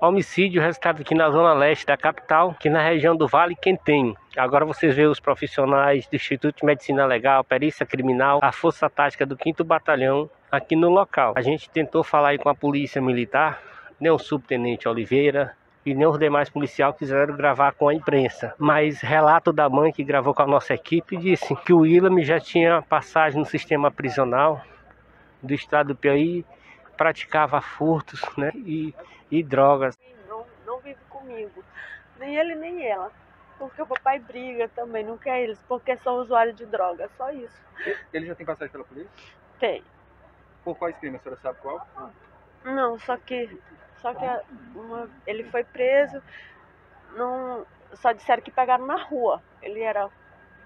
Homicídio resultado aqui na zona leste da capital, aqui na região do Vale Quentenho. Agora vocês veem os profissionais do Instituto de Medicina Legal, Perícia Criminal, a Força Tática do 5 Batalhão aqui no local. A gente tentou falar aí com a Polícia Militar, nem o Subtenente Oliveira, e nem os demais policiais quiseram gravar com a imprensa. Mas relato da mãe que gravou com a nossa equipe disse que o William já tinha passagem no sistema prisional do estado do Piauí, praticava furtos né, e, e drogas. Não, não vive comigo, nem ele nem ela. Porque o papai briga também, não quer eles, porque são usuários de drogas, só isso. Ele já tem passagem pela polícia? Tem. Por quais crimes? A senhora sabe qual? Não, só que, só que uma- ele foi preso, não, só disseram que pegaram na rua. Ele era,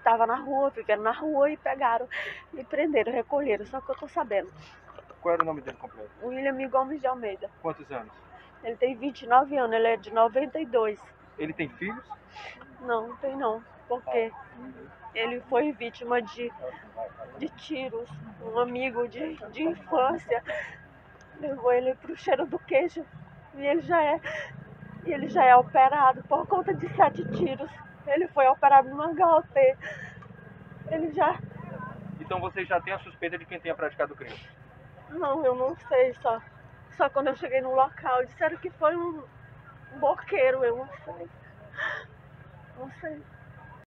tava na rua, vivendo na rua e pegaram e prenderam, recolheram, só que eu tô sabendo. Qual era o nome dele completo? William Gomes de Almeida. Quantos anos? Ele tem 29 anos, ele é de 92. Ele tem filhos? Não, não tem não, porque ele foi vítima de, de tiros. Um amigo de, de infância levou ele pro cheiro do queijo e ele já é e ele já é operado por conta de sete tiros. Ele foi operado no HOT. Ele já. Então você já tem a suspeita de quem tenha praticado o crime? Não, eu não sei, só. Só quando eu cheguei no local, disseram que foi um boqueiro, eu não sei. Não sei.